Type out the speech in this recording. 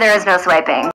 There is no swiping.